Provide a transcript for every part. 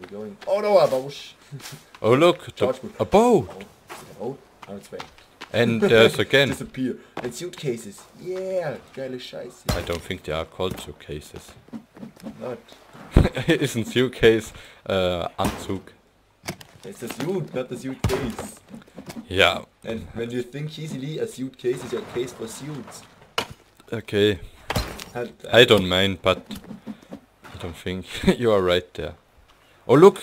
We going? Oh no, a bush. Oh look, the, a boat. Oh, now it's back. And there's again. Disappear. And suitcases. Yeah, geile Scheiße. I don't think they are called suitcases. Not. Isn't suitcase uh, Anzug? It's a suit, not a suitcase. Yeah. And when you think easily, a suitcase is your case for suits. Okay. And, uh, I don't mind, but I don't think you are right there. Oh look,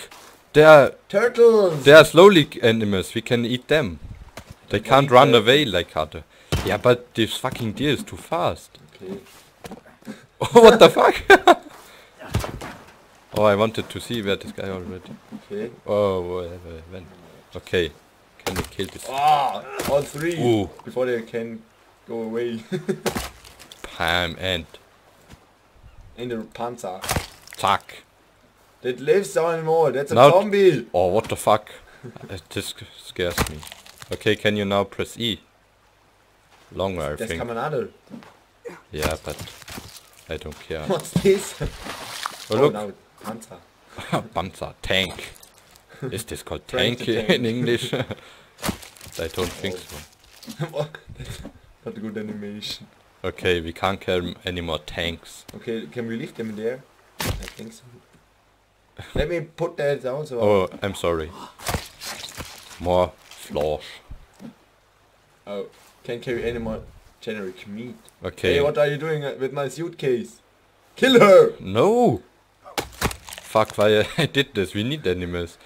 they are turtles. they are slowly animals. We can eat them. They can can't run away like other. Yeah, but this fucking deer is too fast. Okay. Oh, what the fuck? oh, I wanted to see where this guy already. Okay. Oh, whatever. When? Okay, can we kill this? Ah, all three. Ooh. Before they can go away. Pam and In the panzer. Zack. That lives on more. That's a Now- zombie. Oh, what the fuck? This scares me. Okay, can you now press E? Longer, I There's think. Caminado. Yeah, but I don't care. What's this? Oh, oh look, now panzer. Panzer, tank. Is this called Frank tank, in English? I don't think oh. so. Not a good animation. Okay, we can't kill any more tanks. Okay, can we leave them there? I think so. Let me put that down so Oh, I'm sorry. More floors. oh, can't carry any more generic meat. Okay. Hey, what are you doing uh, with my suitcase? Kill her! No! Fuck, why I did this? We need animals.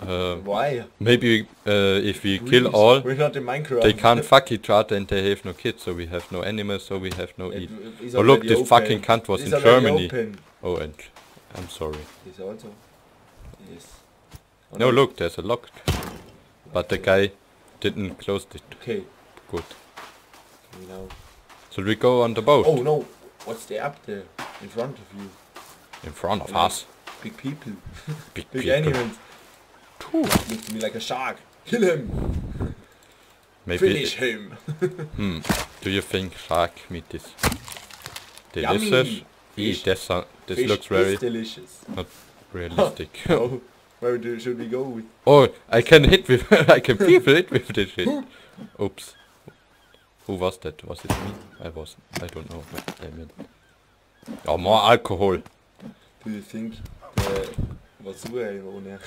Uh, Why? maybe uh, if we kill all, We're not in Minecraft. they can't fuck each other and they have no kids, so we have no animals, so we have no eat. Oh look, this open. fucking cunt was It's in Germany. Open. Oh, and I'm sorry. This also. Yes. No, look, there's a lock. But the guy didn't close it. Okay. Good. You know. So we go on the boat Oh no! What's there up there in front of you? in front of us. Big people. Big, Big people. animals. Two. Looks to me like a shark. Kill him. Maybe. Finish him. Hmm. Do you think shark meat is delicious? Yummy. Eat Fish. this. Uh, this Fish looks very delicious. realistic. oh, where do, should we go with? oh, I can hit with. I can people hit with this shit. Oops. Who was that? Was it me? I wasn't. I don't know. Damn it. Oh, more alcohol. Do you think the what's Ureinwohner?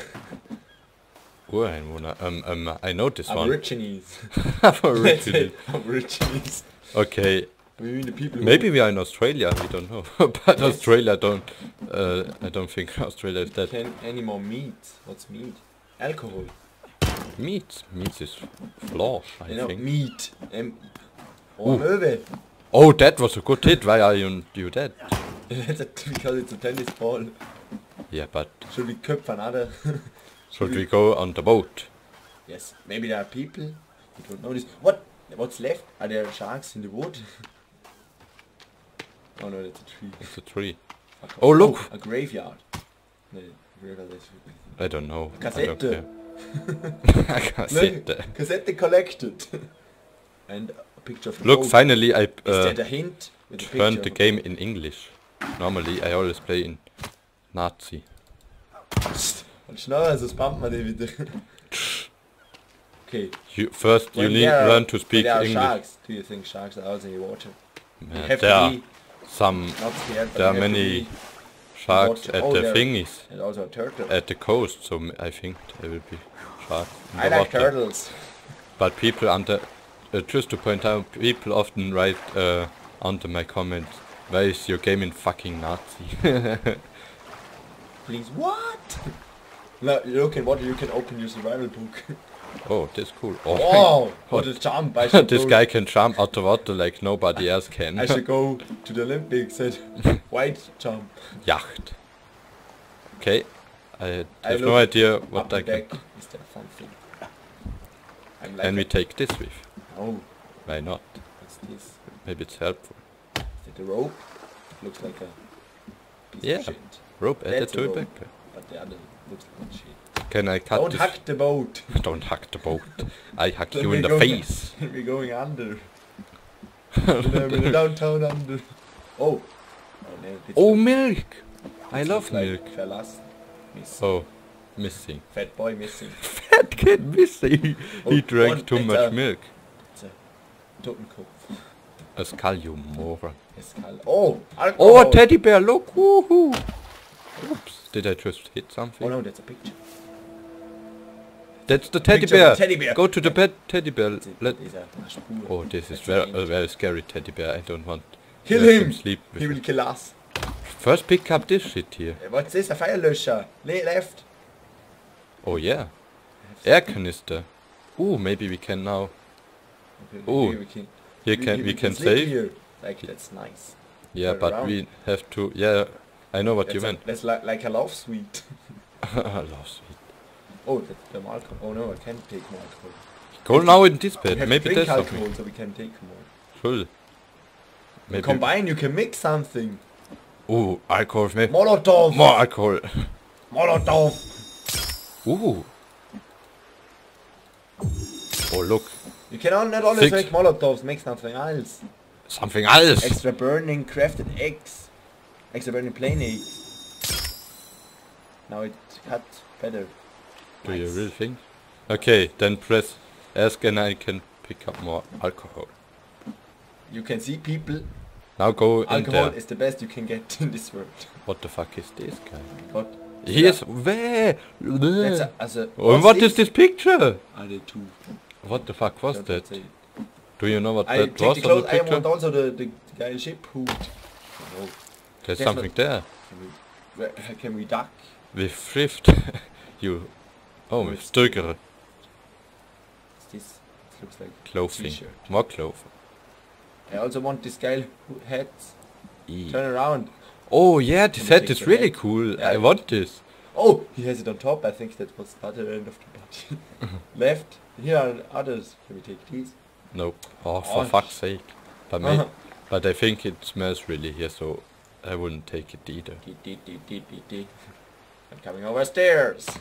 Ureinwohner. Um, um, I know this one. Aborigines. Let's Aborigines. Aborigines. Okay, We mean the people. maybe we are in Australia. We don't know, but Australia don't. Uh, I don't think Australia is that. Can any more meat? What's meat? Alcohol. Meat, meat is flesh. I you know, think. meat. Um, or Möwe. Oh, that was a good hit. Why are you you dead? That's a, because it's a tennis ball. Yeah, but Should we cook another? should we go on the boat? yes. Maybe there are people who don't know this. What? What's left? Are there sharks in the wood? Oh no, that's a tree. It's a tree. Oh, look. a graveyard. No. I don't know. Cassette. Cassette. Cassette collected. and a picture of Look, boat. finally I Is uh, that a hint? With a turned the game in English. Normally I always play in Nazi. Und schneller, sonst spammt man den wieder. okay. You first you When need are- learn to speak there are English. sharks, do you think sharks are also in the water? You Yeah, to are some scared, there are you have to many sharks at oh, the thingies And also a turtle. at the coast, so I think there will be sharks. I like water. turtles. But people under uh, just to point out, people often write uh, under my comments, "Why is your game in fucking Nazi?" Please, what? no, look at what you can open your survival book. oh, that's cool. Oh, Wow, what oh, oh. a jump! I should this guy can jump out of water like nobody else can. I should go to the Olympics and white jump. Yacht. Okay, I I have no idea what I can. Is there something? Like, Can we take this with? oh, Why not? what's this? Maybe it's helpful. Is that a rope? Looks like a piece Yeah. of shit. Rope added to a backpack. But the other looks like shit. Can I cut Don't this? hack the boat. Don't hack the boat. I hack Then you in the face. We're going under. We're downtown under. Oh. Oh, no, this Oh, looks- milk! I this love like milk. Verlassen. Miss. Oh, missing. Fat boy missing. Fat kid missing. Oh, he drank one too much liter. milk. It's a Totenkopf. A scallium moron. Escal. Oh, alcohol. Oh, a teddy bear, look! Woohoo! Oops, did I just hit something? Oh no, that's a picture. That's the teddy bear. the teddy bear. Go to the bed, teddy bear. Let. it's a Spur. Oh, this is very a very scary teddy bear. I don't want. Kill him. Sleep with He will kill us. First, pick up this shit here. Uh, What's this? A Firelöscher. Le left. Oh yeah, air canister. Ooh, maybe we can now. Oh, we can, Here can we can sleep save. Here. Like that's nice. Yeah, Turn but around. we have to. Yeah, I know what you That's a- meant. That's like like a love suite. Love sweet. Oh, that's the alcohol. Oh no, I can't take more alcohol. Go now in this have Maybe there's alcohol, something. so we can take more. Cool. Maybe. Combine, you can make something. Ooh, alcohol. Maybe. Molotov. More alcohol. Molotov. Ooh. Oh look, You can all, not Six. make Molotovs, make something else. something else. Extra burning crafted eggs. Extra burning plain eggs. Now it cut better. Do you really think? Okay, then press ask and I can pick up more alcohol. You can see people. Now go Alcohol is the best you can get in this world. What the fuck is this guy? But He is where? that's a, as a. Oh, what is this picture? Are they two? What the fuck was that? Do you know what I that was the on the clothes. I want picture? also the the guy ship who. Oh, There's There's something there. can we, where, can we duck? With thrift. you. Oh, with Styrkere. Is this? It looks like Clothing. More clothing. I also want this guy who hats. E. Turn around. Oh yeah, this Can we set take is really back? cool. Yeah. I want this. Oh, he has it on top. I think that was the other end of the body. Left. Here are others. Can we take these? Nope. Oh, for Oh, fuck's sake. But, may, Uh-huh. but I think it smells really here, so I wouldn't take it either. I'm coming over stairs.